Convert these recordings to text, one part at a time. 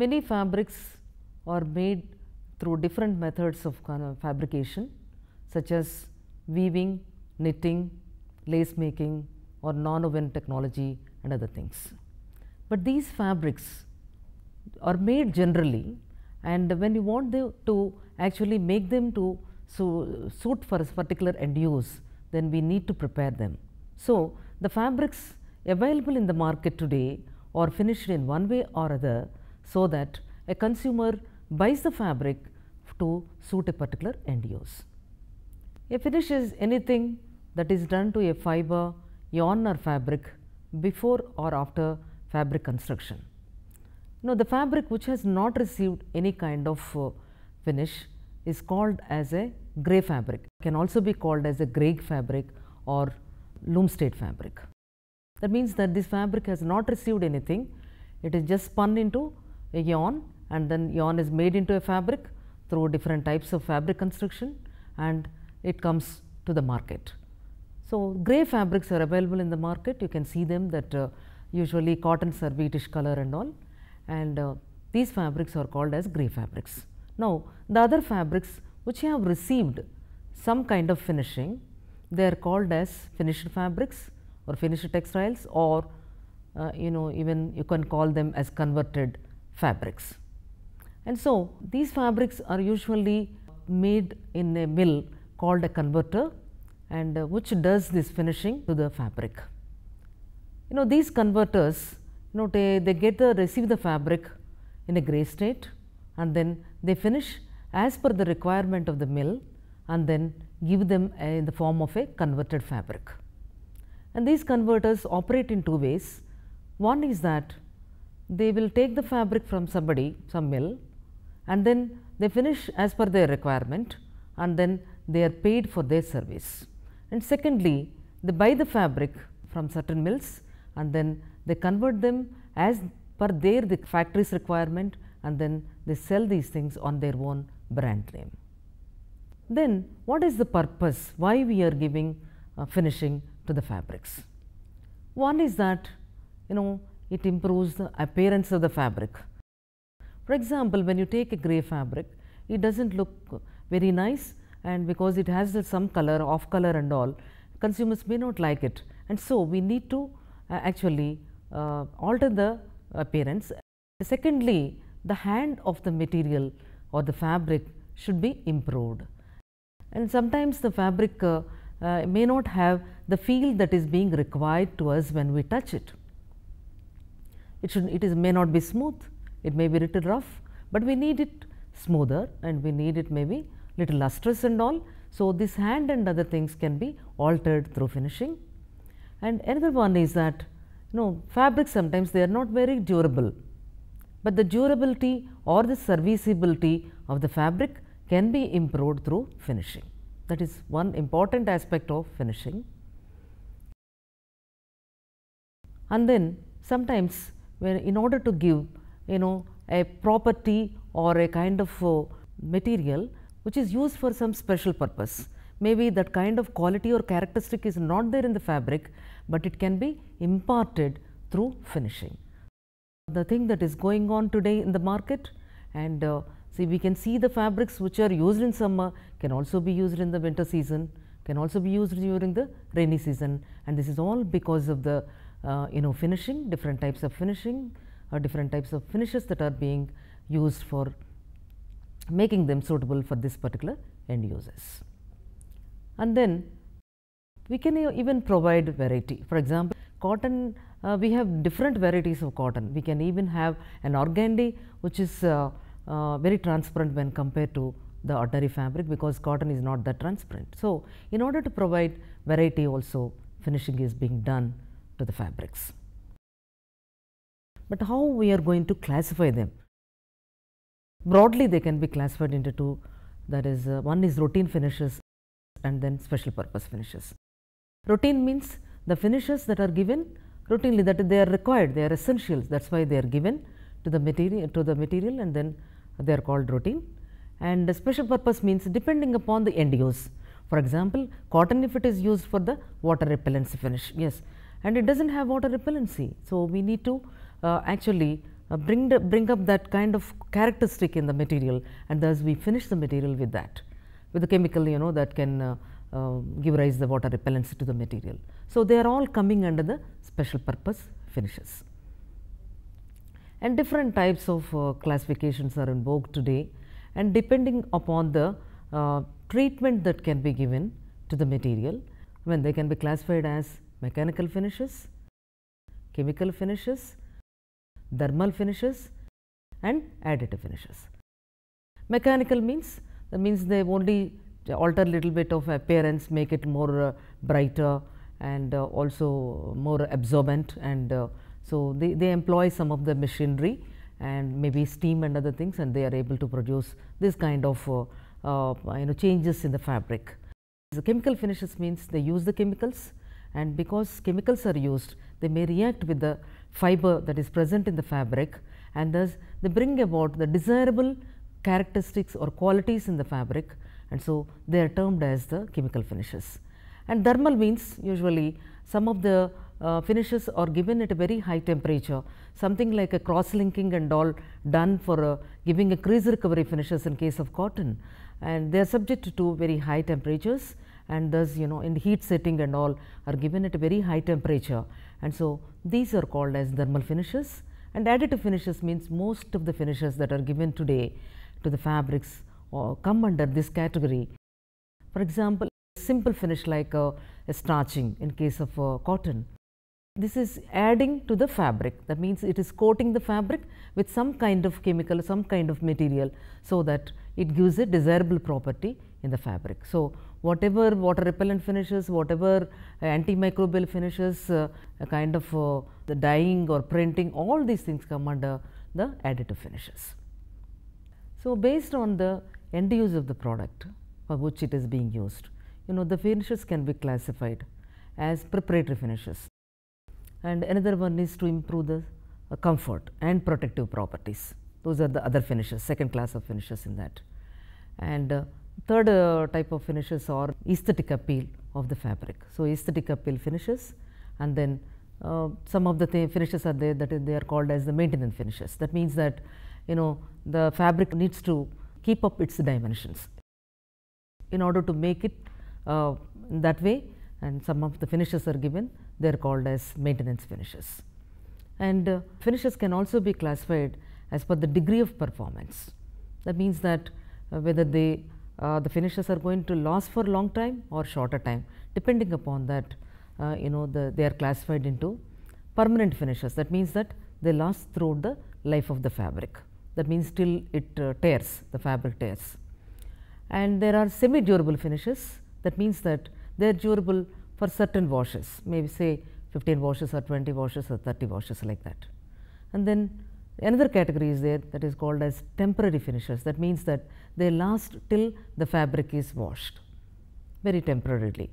Many fabrics are made through different methods of fabrication such as weaving, knitting, lace making or non-woven technology and other things. But these fabrics are made generally and when you want the, to actually make them to so, suit for a particular end use then we need to prepare them. So, the fabrics available in the market today are finished in one way or other so that a consumer buys the fabric to suit a particular end use. A finish is anything that is done to a fiber, yarn or fabric before or after fabric construction. Now, the fabric which has not received any kind of uh, finish is called as a grey fabric, can also be called as a grey fabric or loom state fabric. That means that this fabric has not received anything, it is just spun into a yarn and then yarn is made into a fabric through different types of fabric construction and it comes to the market. So, grey fabrics are available in the market, you can see them that uh, usually cottons are wheatish color and all and uh, these fabrics are called as grey fabrics. Now, the other fabrics which have received some kind of finishing, they are called as finished fabrics or finished textiles or uh, you know even you can call them as converted fabrics. And so, these fabrics are usually made in a mill called a converter and uh, which does this finishing to the fabric. You know these converters you know they, they get the receive the fabric in a grey state and then they finish as per the requirement of the mill and then give them in the form of a converted fabric. And these converters operate in two ways. One is that they will take the fabric from somebody, some mill and then they finish as per their requirement and then they are paid for their service. And secondly, they buy the fabric from certain mills and then they convert them as per their the factory's requirement and then they sell these things on their own brand name. Then what is the purpose why we are giving uh, finishing to the fabrics? One is that you know it improves the appearance of the fabric. For example, when you take a grey fabric, it does not look very nice and because it has some color, off color and all, consumers may not like it. And so, we need to uh, actually uh, alter the appearance. Secondly, the hand of the material or the fabric should be improved. And sometimes the fabric uh, uh, may not have the feel that is being required to us when we touch it. It should it is may not be smooth, it may be little rough, but we need it smoother and we need it maybe little lustrous and all. So, this hand and other things can be altered through finishing. And another one is that you know fabrics sometimes they are not very durable, but the durability or the serviceability of the fabric can be improved through finishing. That is one important aspect of finishing. And then sometimes when in order to give you know a property or a kind of uh, material which is used for some special purpose. Maybe that kind of quality or characteristic is not there in the fabric, but it can be imparted through finishing. The thing that is going on today in the market and uh, see we can see the fabrics which are used in summer can also be used in the winter season, can also be used during the rainy season and this is all because of the you know finishing, different types of finishing or different types of finishes that are being used for making them suitable for this particular end users. And then we can even provide variety. For example, cotton uh, we have different varieties of cotton. We can even have an organdy which is uh, uh, very transparent when compared to the ordinary fabric because cotton is not that transparent. So, in order to provide variety also finishing is being done to the fabrics. But how we are going to classify them? Broadly they can be classified into two that is uh, one is routine finishes and then special purpose finishes. Routine means the finishes that are given routinely that they are required, they are essentials that is why they are given to the material to the material and then they are called routine. And special purpose means depending upon the end use. For example, cotton if it is used for the water repellency finish, yes, and it does not have water repellency. So, we need to uh, actually uh, bring, the, bring up that kind of characteristic in the material and thus we finish the material with that with the chemical you know that can uh, uh, give rise the water repellency to the material. So, they are all coming under the special purpose finishes. And different types of uh, classifications are in vogue today and depending upon the uh, treatment that can be given to the material when they can be classified as mechanical finishes, chemical finishes, thermal finishes and additive finishes. Mechanical means that means they only alter little bit of appearance, make it more uh, brighter and uh, also more absorbent and uh, so they, they employ some of the machinery and maybe steam and other things and they are able to produce this kind of uh, uh, you know changes in the fabric. The chemical finishes means they use the chemicals and because chemicals are used they may react with the fiber that is present in the fabric and thus they bring about the desirable characteristics or qualities in the fabric and so they are termed as the chemical finishes. And thermal means usually some of the uh, finishes are given at a very high temperature, something like a cross linking and all done for uh, giving a crease recovery finishes in case of cotton and they are subject to very high temperatures and thus you know in heat setting and all are given at a very high temperature and so these are called as thermal finishes and additive finishes means most of the finishes that are given today to the fabrics or come under this category. For example, simple finish like a, a starching in case of uh, cotton. This is adding to the fabric that means it is coating the fabric with some kind of chemical, some kind of material so that it gives a desirable property in the fabric. So, whatever water repellent finishes, whatever uh, antimicrobial finishes, uh, a kind of uh, the dyeing or printing, all these things come under the additive finishes. So, based on the end use of the product for which it is being used, you know the finishes can be classified as preparatory finishes and another one is to improve the uh, comfort and protective properties. Those are the other finishes, second class of finishes in that. And uh, third uh, type of finishes are aesthetic appeal of the fabric. So, aesthetic appeal finishes and then uh, some of the th finishes are there that they are called as the maintenance finishes. That means that you know the fabric needs to keep up its dimensions in order to make it uh, that way and some of the finishes are given they are called as maintenance finishes. And uh, finishes can also be classified as per the degree of performance. That means that uh, whether they uh, the finishes are going to last for a long time or shorter time depending upon that uh, you know the they are classified into permanent finishes that means that they last throughout the life of the fabric. That means till it uh, tears the fabric tears. And there are semi durable finishes. That means that they are durable for certain washes. Maybe say 15 washes or 20 washes or 30 washes like that. And then another category is there that is called as temporary finishes that means that they last till the fabric is washed very temporarily.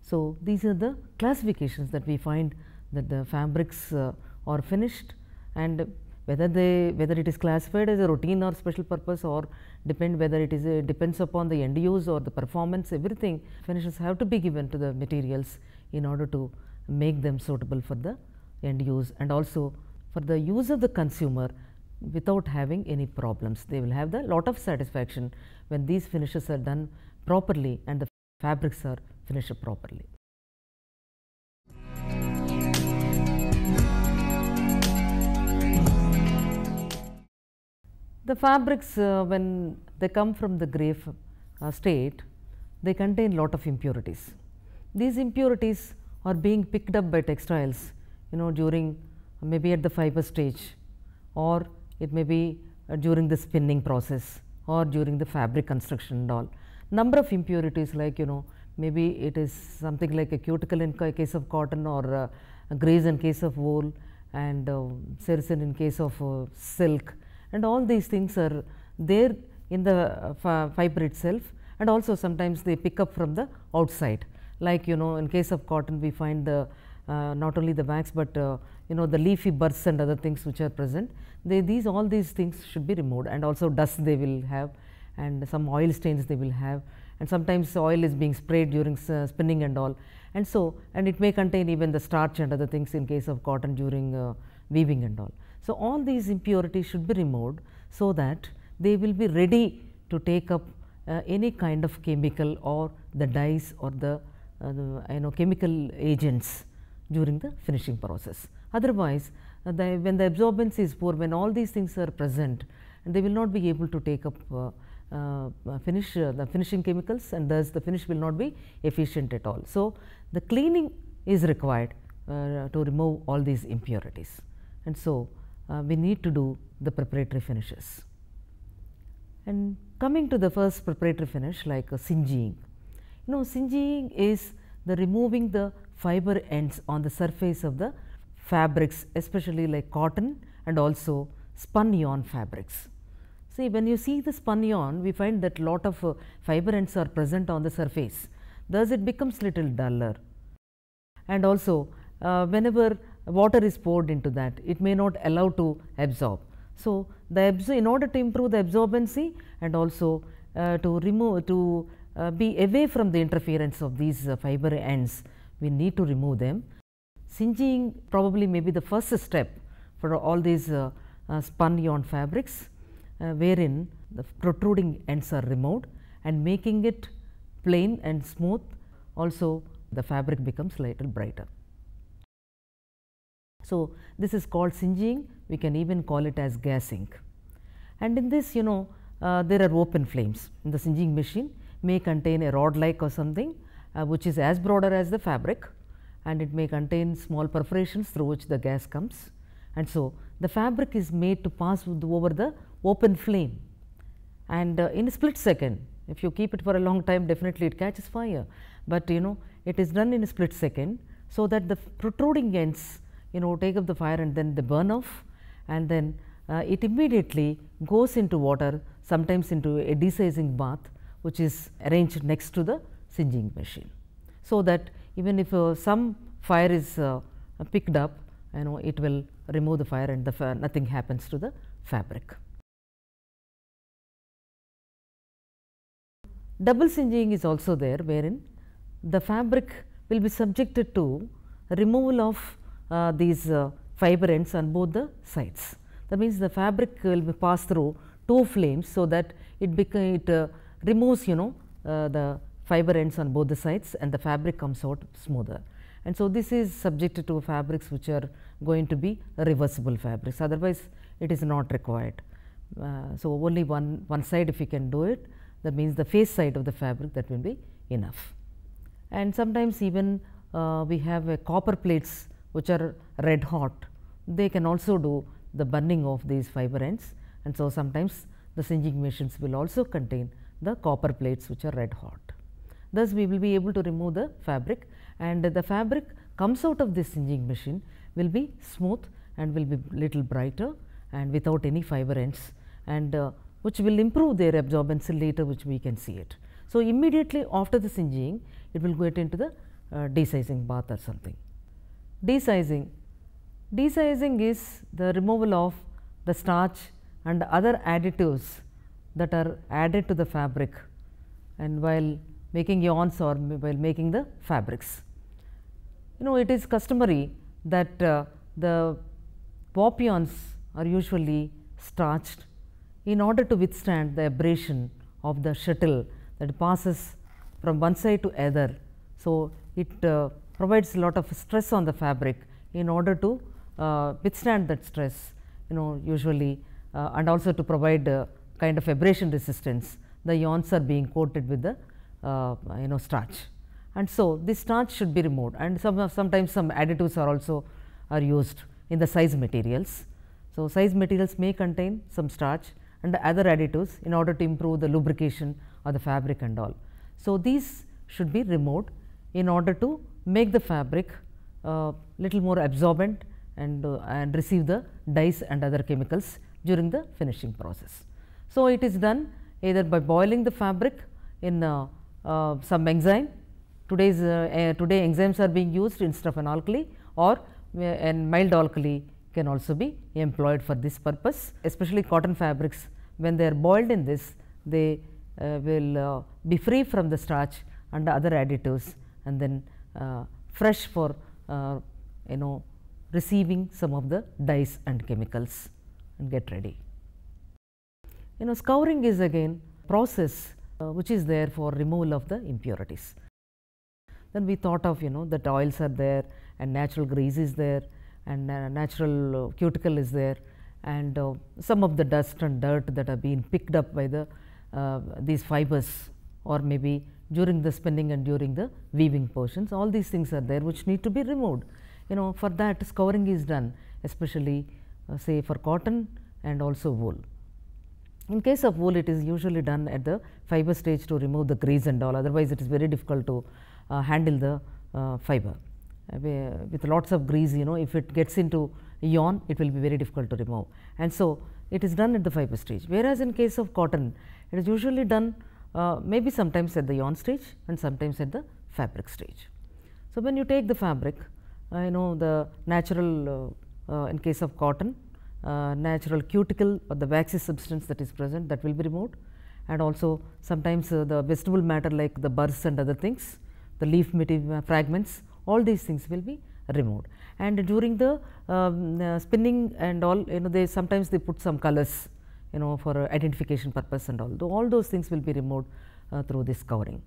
So, these are the classifications that we find that the fabrics uh, are finished and whether they whether it is classified as a routine or special purpose or depend whether it is a, depends upon the end use or the performance everything finishes have to be given to the materials in order to make them suitable for the end use and also for the use of the consumer without having any problems. They will have the lot of satisfaction when these finishes are done properly and the fabrics are finished properly. The fabrics uh, when they come from the grey uh, state, they contain lot of impurities. These impurities are being picked up by textiles, you know during maybe at the fiber stage or it may be uh, during the spinning process or during the fabric construction and all. Number of impurities like you know maybe it is something like a cuticle in case of cotton or uh, grease in case of wool and uh, sericin in case of uh, silk. And all these things are there in the uh, fiber itself and also sometimes they pick up from the outside. Like you know in case of cotton we find the uh, not only the wax but uh, you know the leafy burrs and other things which are present they these all these things should be removed and also dust they will have and some oil stains they will have and sometimes oil is being sprayed during uh, spinning and all and so and it may contain even the starch and other things in case of cotton during uh, weaving and all. So, all these impurities should be removed so that they will be ready to take up uh, any kind of chemical or the dyes or the, uh, the you know chemical agents during the finishing process. Otherwise, uh, when the absorbance is poor, when all these things are present, they will not be able to take up uh, uh, finish uh, the finishing chemicals and thus the finish will not be efficient at all. So, the cleaning is required to remove all these impurities and so we need to do the preparatory finishes. And coming to the first preparatory finish like uh, singeing, you know singeing is the removing the fiber ends on the surface of the fabrics especially like cotton and also spun yarn fabrics. See when you see the spun yarn we find that lot of uh, fiber ends are present on the surface thus it becomes little duller and also uh, whenever water is poured into that it may not allow to absorb. So, the in order to improve the absorbency and also uh, to remove to uh, be away from the interference of these uh, fiber ends we need to remove them. Singeing probably may be the first step for all these uh, uh, spun yarn fabrics uh, wherein the protruding ends are removed and making it plain and smooth also the fabric becomes little brighter. So, this is called singeing. We can even call it as gassing and in this you know uh, there are open flames. In the singeing machine may contain a rod like or something uh, which is as broader as the fabric and it may contain small perforations through which the gas comes. And so the fabric is made to pass over the open flame. And uh, in a split second if you keep it for a long time definitely it catches fire. But you know it is done in a split second so that the protruding ends you know take up the fire and then they burn off. And then uh, it immediately goes into water sometimes into a desizing bath which is arranged next to the singeing machine. So, that even if uh, some fire is uh, picked up you know it will remove the fire and the nothing happens to the fabric. Double singeing is also there wherein the fabric will be subjected to removal of uh, these uh, fiber ends on both the sides. That means, the fabric will be passed through two flames, so that it it uh, removes you know the fiber ends on both the sides and the fabric comes out smoother. And so, this is subjected to fabrics which are going to be reversible fabrics otherwise it is not required. Uh, so, only one, one side if you can do it that means the face side of the fabric that will be enough. And sometimes even uh, we have copper plates which are red hot, they can also do the burning of these fiber ends and so sometimes the singeing machines will also contain the copper plates which are red hot. Thus, we will be able to remove the fabric and the fabric comes out of this singeing machine will be smooth and will be little brighter and without any fiber ends and uh, which will improve their absorbency later which we can see it. So, immediately after the singeing it will get into the uh, desizing bath or something. Desizing. Desizing is the removal of the starch and other additives that are added to the fabric and while making yarns or while making the fabrics. You know it is customary that uh, the warp yarns are usually starched in order to withstand the abrasion of the shuttle that passes from one side to other. So, it uh, provides a lot of stress on the fabric in order to uh, withstand that stress you know usually uh, and also to provide kind of abrasion resistance the yarns are being coated with the uh, you know starch and so this starch should be removed and some sometimes some additives are also are used in the size materials. So, size materials may contain some starch and other additives in order to improve the lubrication of the fabric and all. So, these should be removed in order to make the fabric uh, little more absorbent and, uh, and receive the dyes and other chemicals during the finishing process. So, it is done either by boiling the fabric in uh, uh some enzyme, today's uh, today enzymes are being used instead of an alkali or and mild alkali can also be employed for this purpose especially cotton fabrics when they are boiled in this they uh, will be free from the starch and other additives and then uh, fresh for uh, you know receiving some of the dyes and chemicals and get ready. You know scouring is again process uh, which is there for removal of the impurities. Then we thought of you know that oils are there and natural grease is there and uh, natural uh, cuticle is there and uh, some of the dust and dirt that are being picked up by the uh, these fibers or maybe during the spinning and during the weaving portions all these things are there which need to be removed. You know for that scouring is done especially uh, say for cotton and also wool. In case of wool, it is usually done at the fiber stage to remove the grease and all, otherwise it is very difficult to uh, handle the uh, fiber. Uh, with lots of grease, you know, if it gets into yarn, it will be very difficult to remove. And so, it is done at the fiber stage. Whereas, in case of cotton, it is usually done uh, maybe sometimes at the yarn stage and sometimes at the fabric stage. So, when you take the fabric, uh, you know, the natural uh, in case of cotton, uh, natural cuticle or the waxy substance that is present that will be removed and also sometimes uh, the vegetable matter like the burrs and other things, the leaf fragments all these things will be removed. And during the um, uh, spinning and all you know they sometimes they put some colors you know for identification purpose and all, though all those things will be removed uh, through this scouring.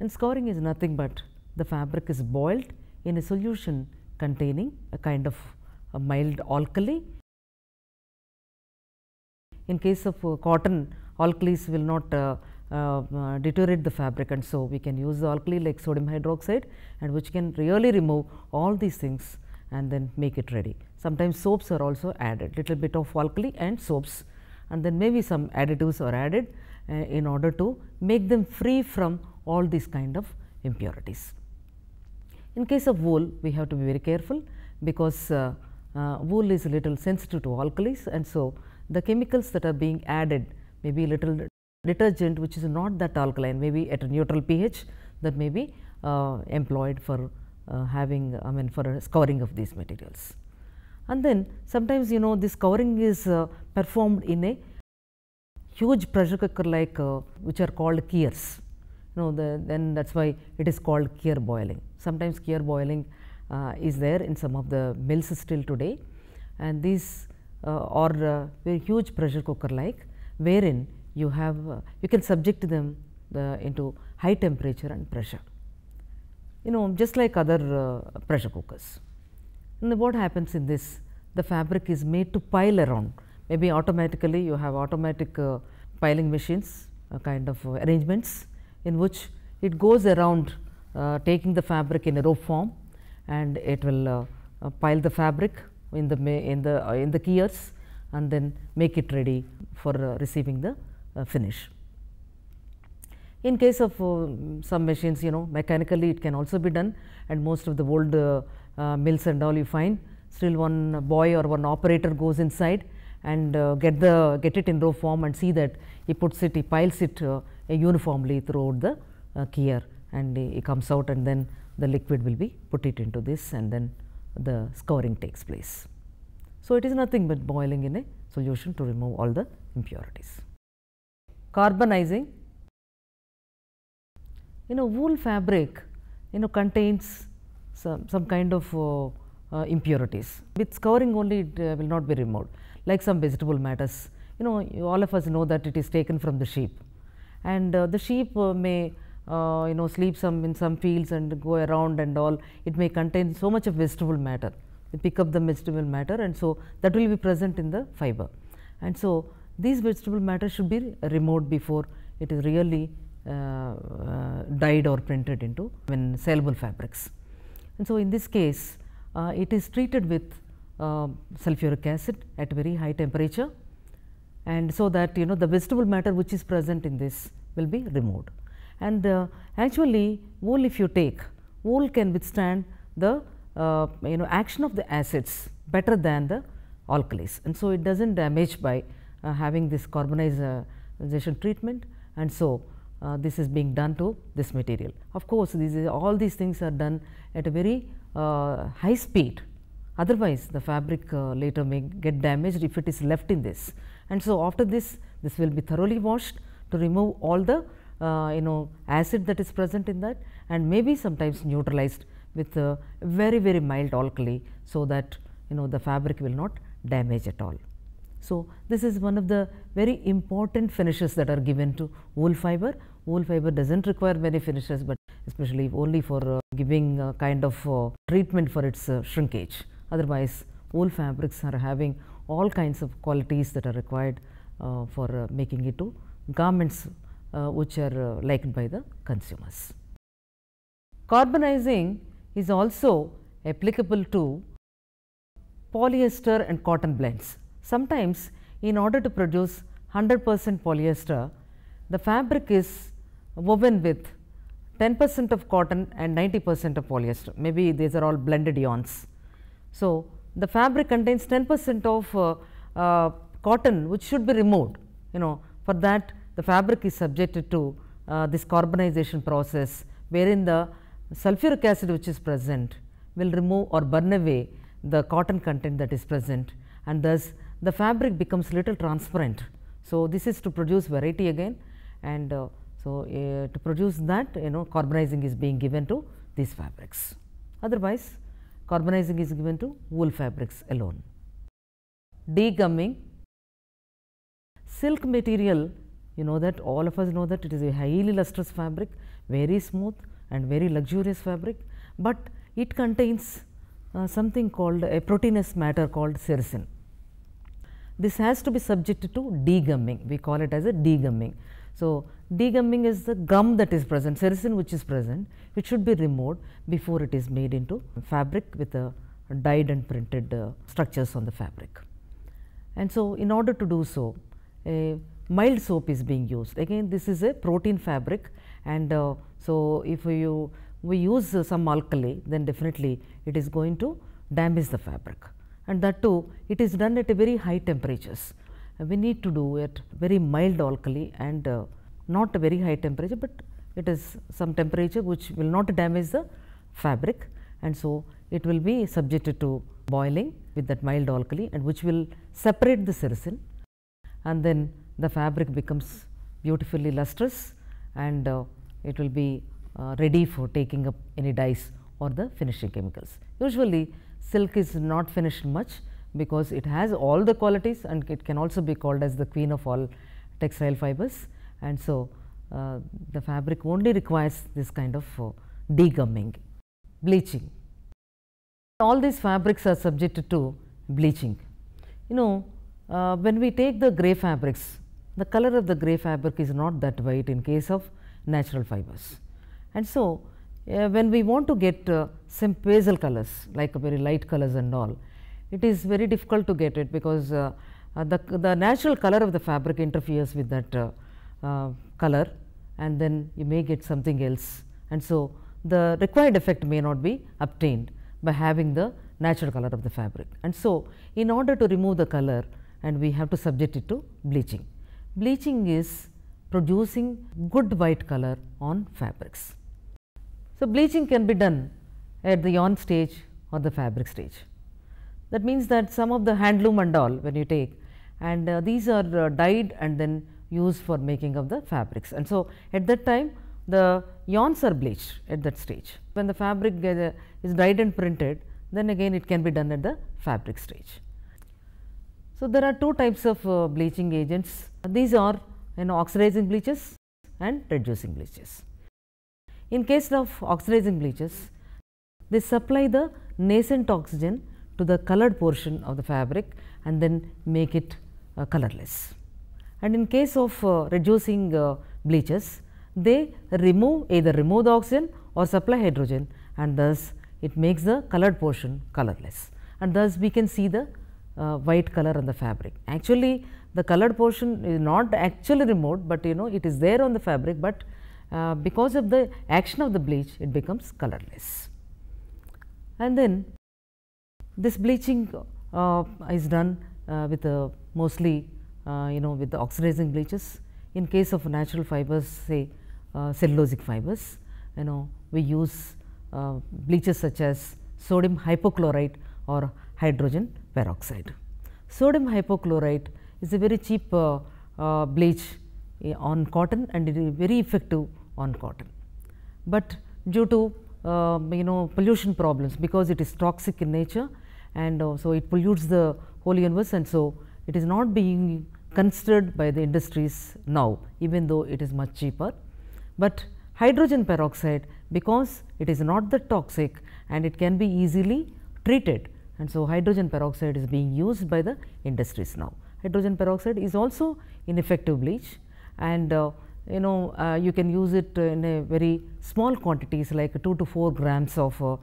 And scouring is nothing but the fabric is boiled in a solution containing a kind of a mild alkali in case of uh, cotton, alkalis will not uh, uh, deteriorate the fabric and so we can use the alkali like sodium hydroxide and which can really remove all these things and then make it ready. Sometimes soaps are also added, little bit of alkali and soaps and then maybe some additives are added uh, in order to make them free from all these kind of impurities. In case of wool, we have to be very careful because uh, uh, wool is a little sensitive to alkalis and so the chemicals that are being added maybe a little detergent which is not that alkaline maybe at a neutral pH that may be uh, employed for uh, having I mean for scouring of these materials. And then sometimes you know this scouring is uh, performed in a huge pressure cooker like uh, which are called kiers. You know the, then that is why it is called kier boiling. Sometimes kier boiling uh, is there in some of the mills still today and these or uh, very huge pressure cooker like wherein you have uh, you can subject them into high temperature and pressure. You know just like other pressure cookers. And what happens in this? The fabric is made to pile around. Maybe automatically you have automatic piling machines kind of arrangements in which it goes around uh, taking the fabric in a rope form and it will uh, uh, pile the fabric in the in the uh, in the kiers and then make it ready for uh, receiving the uh, finish. In case of some machines you know mechanically it can also be done and most of the old mills and all you find still one boy or one operator goes inside and uh, get the get it in row form and see that he puts it he piles it uh, uniformly throughout the uh, kier and it comes out and then the liquid will be put it into this and then the scouring takes place. So, it is nothing but boiling in a solution to remove all the impurities. Carbonizing, you know wool fabric you know contains some, some kind of uh, uh, impurities. With scouring only it uh, will not be removed like some vegetable matters. You know you, all of us know that it is taken from the sheep and uh, the sheep uh, may uh, you know sleep some in some fields and go around and all it may contain so much of vegetable matter. They pick up the vegetable matter and so that will be present in the fiber. And so these vegetable matter should be removed before it is really uh, uh, dyed or printed into when saleable fabrics. And so, in this case uh, it is treated with uh, sulfuric acid at very high temperature. And so that you know the vegetable matter which is present in this will be removed and uh, actually wool if you take wool can withstand the uh, you know action of the acids better than the alkalis. And so it does not damage by uh, having this carbonization treatment. And so uh, this is being done to this material. Of course, these all these things are done at a very uh, high speed. Otherwise the fabric uh, later may get damaged if it is left in this. And so after this this will be thoroughly washed to remove all the uh, you know acid that is present in that and maybe sometimes neutralized with a very very mild alkali. So, that you know the fabric will not damage at all. So, this is one of the very important finishes that are given to wool fiber. Wool fiber does not require many finishes, but especially only for uh, giving kind of uh, treatment for its uh, shrinkage. Otherwise, wool fabrics are having all kinds of qualities that are required uh, for uh, making it to garments uh, which are liked by the consumers. Carbonizing is also applicable to polyester and cotton blends. Sometimes in order to produce 100 percent polyester, the fabric is woven with 10 percent of cotton and 90 percent of polyester, maybe these are all blended yarns. So, the fabric contains 10 percent of uh, uh, cotton which should be removed, you know for that the fabric is subjected to uh, this carbonization process wherein the sulfuric acid which is present will remove or burn away the cotton content that is present and thus the fabric becomes little transparent. So, this is to produce variety again and uh, so uh, to produce that you know carbonizing is being given to these fabrics. Otherwise, carbonizing is given to wool fabrics alone. Degumming silk material you know that all of us know that it is a highly lustrous fabric, very smooth and very luxurious fabric, but it contains uh, something called a proteinous matter called sericin. This has to be subjected to degumming, we call it as a degumming. So, degumming is the gum that is present, sericin which is present, which should be removed before it is made into fabric with a dyed and printed uh, structures on the fabric. And so, in order to do so, a mild soap is being used. Again this is a protein fabric and uh, so if you we use uh, some alkali then definitely it is going to damage the fabric and that too it is done at a very high temperatures. Uh, we need to do it very mild alkali and uh, not a very high temperature, but it is some temperature which will not damage the fabric and so it will be subjected to boiling with that mild alkali and which will separate the sericin and then the fabric becomes beautifully lustrous and uh, it will be uh, ready for taking up any dyes or the finishing chemicals. Usually silk is not finished much because it has all the qualities and it can also be called as the queen of all textile fibers and so uh, the fabric only requires this kind of uh, degumming, bleaching. All these fabrics are subjected to bleaching. You know uh, when we take the grey fabrics, the color of the grey fabric is not that white in case of natural fibers. And so, uh, when we want to get uh, some pastel colors like very light colors and all, it is very difficult to get it because uh, uh the, the natural color of the fabric interferes with that uh, uh, color and then you may get something else. And so, the required effect may not be obtained by having the natural color of the fabric. And so, in order to remove the color and we have to subject it to bleaching. Bleaching is producing good white color on fabrics. So, bleaching can be done at the yarn stage or the fabric stage. That means that some of the handloom and all when you take and uh, these are uh, dyed and then used for making of the fabrics. And so, at that time the yarns are bleached at that stage. When the fabric uh, is dyed and printed then again it can be done at the fabric stage. So, there are two types of uh, bleaching agents. These are you know oxidizing bleaches and reducing bleaches. In case of oxidizing bleaches, they supply the nascent oxygen to the colored portion of the fabric and then make it uh, colorless. And in case of uh, reducing uh, bleaches, they remove either remove the oxygen or supply hydrogen and thus it makes the colored portion colorless and thus we can see the uh, white color on the fabric. Actually, the colored portion is not actually removed, but you know it is there on the fabric, but uh, because of the action of the bleach it becomes colorless. And then this bleaching uh, is done uh, with mostly uh, you know with the oxidizing bleaches. In case of natural fibers say uh, cellulosic fibers, you know we use bleaches such as sodium hypochlorite or hydrogen peroxide. Sodium hypochlorite is a very cheap uh, uh, bleach uh, on cotton and it is very effective on cotton. But due to um, you know pollution problems because it is toxic in nature and uh, so it pollutes the whole universe and so it is not being considered by the industries now even though it is much cheaper. But hydrogen peroxide because it is not that toxic and it can be easily treated and so hydrogen peroxide is being used by the industries now. Hydrogen peroxide is also an effective bleach and uh, you know uh, you can use it in a very small quantities like 2 to 4 grams of uh,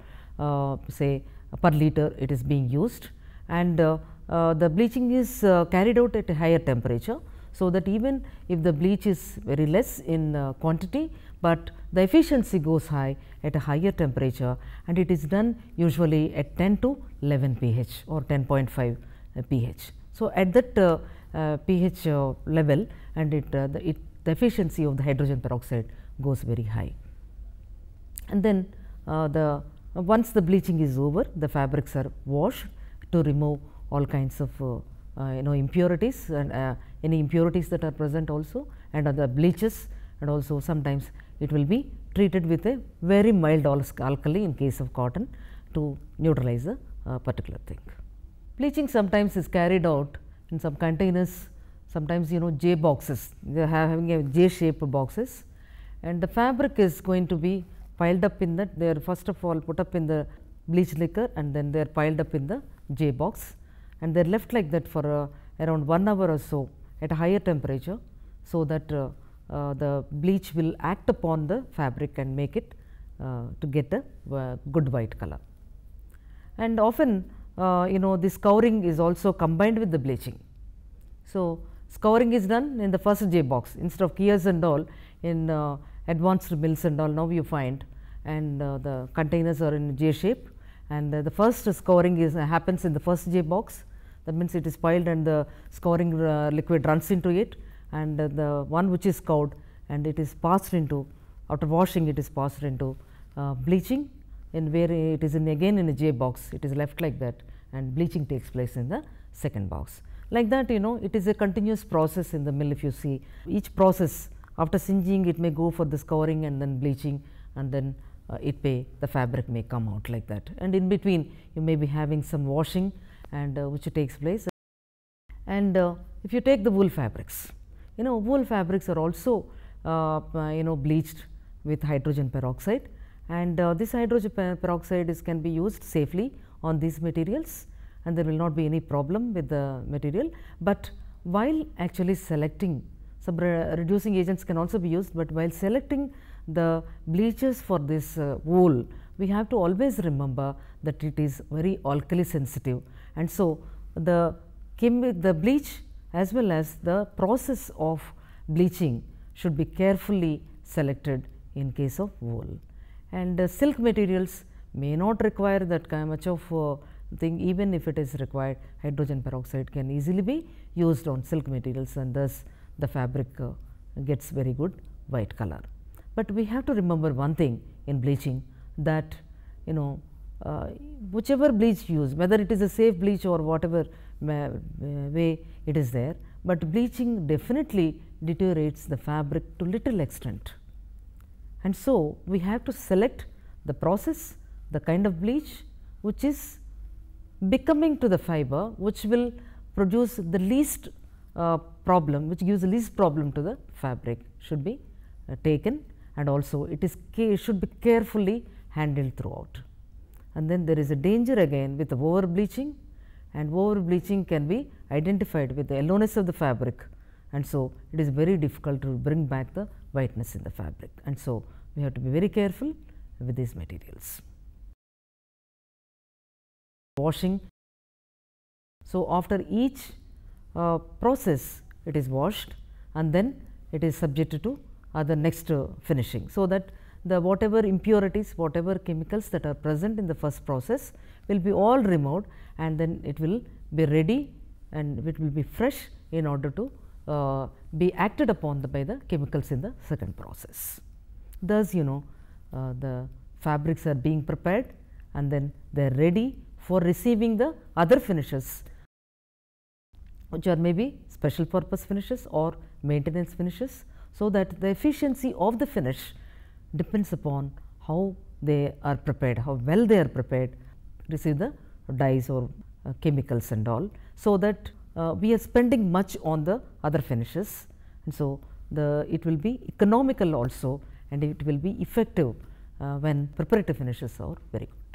uh say per liter it is being used and uh, uh, the bleaching is carried out at a higher temperature. So, that even if the bleach is very less in quantity, but the efficiency goes high at a higher temperature and it is done usually at 10 to 11 pH or 10.5 pH. So, at that uh, uh, pH uh, level and it, the, it, the efficiency of the hydrogen peroxide goes very high. And then the once the bleaching is over the fabrics are washed to remove all kinds of uh, uh, you know impurities and uh, any impurities that are present also and other bleaches and also sometimes it will be treated with a very mild alkali in case of cotton to neutralize a particular thing. Bleaching sometimes is carried out in some containers sometimes you know J boxes they are having a J shape boxes and the fabric is going to be piled up in that they are first of all put up in the bleach liquor and then they are piled up in the J box and they are left like that for uh, around 1 hour or so at a higher temperature. So, that uh, uh, the bleach will act upon the fabric and make it uh, to get a uh, good white color. And often uh, you know this scouring is also combined with the bleaching. So, scouring is done in the first J box instead of kiosk and all in advanced mills and all now you find and the containers are in J shape and the first scouring is happens in the first J box that means it is piled and the scouring uh, liquid runs into it and the one which is scoured and it is passed into after washing it is passed into uh, bleaching in where it is in again in a J box it is left like that and bleaching takes place in the second box. Like that you know it is a continuous process in the mill if you see each process after singeing it may go for the scouring and then bleaching and then uh, it may the fabric may come out like that and in between you may be having some washing and uh, which takes place. And uh, if you take the wool fabrics, you know wool fabrics are also uh, you know bleached with hydrogen peroxide and this hydrogen peroxide is can be used safely on these materials and there will not be any problem with the material. But while actually selecting some re reducing agents can also be used, but while selecting the bleaches for this uh, wool, we have to always remember that it is very alkali sensitive and so, the the bleach as well as the process of bleaching should be carefully selected in case of wool. And uh, silk materials may not require that kind much of uh, thing even if it is required hydrogen peroxide can easily be used on silk materials and thus the fabric uh, gets very good white color. But we have to remember one thing in bleaching that you know uh, whichever bleach used whether it is a safe bleach or whatever way it is there, but bleaching definitely deteriorates the fabric to little extent. And so, we have to select the process, the kind of bleach which is becoming to the fiber which will produce the least uh, problem which gives the least problem to the fabric should be uh, taken and also it is should be carefully handled throughout and then there is a danger again with over bleaching and over bleaching can be identified with the yellowness of the fabric and so it is very difficult to bring back the whiteness in the fabric and so we have to be very careful with these materials. Washing. So, after each uh, process it is washed and then it is subjected to other next uh, finishing. So, that the whatever impurities, whatever chemicals that are present in the first process will be all removed and then it will be ready and it will be fresh in order to uh, be acted upon the, by the chemicals in the second process. Thus, you know uh, the fabrics are being prepared and then they are ready for receiving the other finishes which are maybe special purpose finishes or maintenance finishes. So, that the efficiency of the finish depends upon how they are prepared, how well they are prepared receive the dyes or uh, chemicals and all. So, that uh, we are spending much on the other finishes and so the it will be economical also and it will be effective uh, when preparative finishes are very good.